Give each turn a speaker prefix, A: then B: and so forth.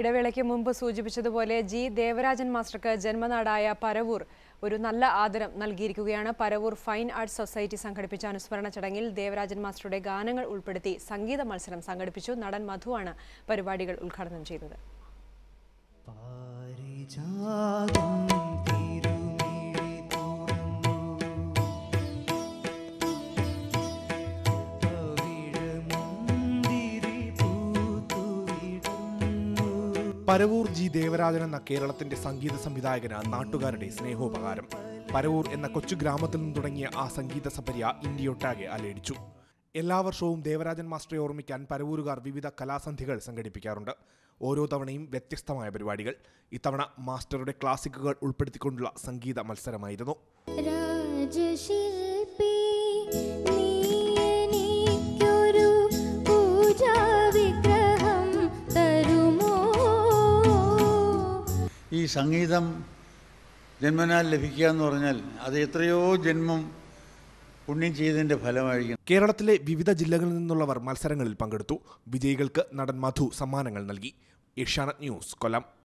A: ഇടവേളയ്ക്ക് മുമ്പ് സൂചിപ്പിച്ചതുപോലെ ജി. ദേവരാജൻ മാസ്റ്റർക്ക് ജന്മനാടായ പരവൂർ ഒരു നല്ല ആദരം നൽകിയിരിക്കുകയാണ്. പരവൂർ ഫൈൻ ആർട്സ് സൊസൈറ്റി സംഘടിപ്പിച്ച അനുസ്മരണ ചടങ്ങിൽ ദേവരാജൻ മാസ്റ്ററുടെ ഗാനങ്ങൾ ഉൾപ്പെടുത്തി സംഗീത മത്സരം സംഘടിപ്പിച്ചു. നടൻ മധുവാണ് പരിപാടികൾ ഉദ്ഘാടനം ചെയ്തത്.
B: പരവൂർ ജി. ദേവരാജൻ എന്ന കേരളത്തിന്റെ സംഗീത സംവിധായകനാണ് നാട്ടുകാരുടെ സ്നേഹോപകാരം. പരവൂർ എന്ന കൊച്ചു ഗ്രാമത്തിൽ നിന്ന് തുടങ്ങിയ ആ സംഗീത സപര്യ ഇന്ത്യയൊട്ടാകെ അലയടിച്ചു. എല്ലാ വർഷവും ദേവരാജൻ മാസ്റ്ററെ ഓർമ്മിക്കാൻ പരവൂരുകാർ വിവിധ കലാസന്ധികൾ സംഘടിപ്പിക്കാറുണ്ട്. ഓരോ തവണയും വ്യത്യസ്തമായ പരിപാടികൾ. ഇത്തവണ മാസ്റ്ററുടെ ക്ലാസിക്കുകൾ ഉൾപ്പെടുത്തിക്കൊണ്ടുള്ള സംഗീത മത്സരമായിരുന്നു.
C: സംഗീതം ജന്മനാൽ ലഭിക്കുക എന്ന് പറഞ്ഞാൽ അത് എത്രയോ ജന്മം പുണ്യം ചെയ്തതിന്റെ ഫലമായിരിക്കും
B: കേരളത്തിലെ വിവിധ ജില്ലകളിൽ നിന്നുള്ളവർ മത്സരങ്ങളിൽ പങ്കെടുത്തു. വിജയികൾക്ക് നടൻ മധു സമ്മാനങ്ങൾ നൽകി. ഏഷ്യാനെറ്റ് ന്യൂസ് കൊല്ലം.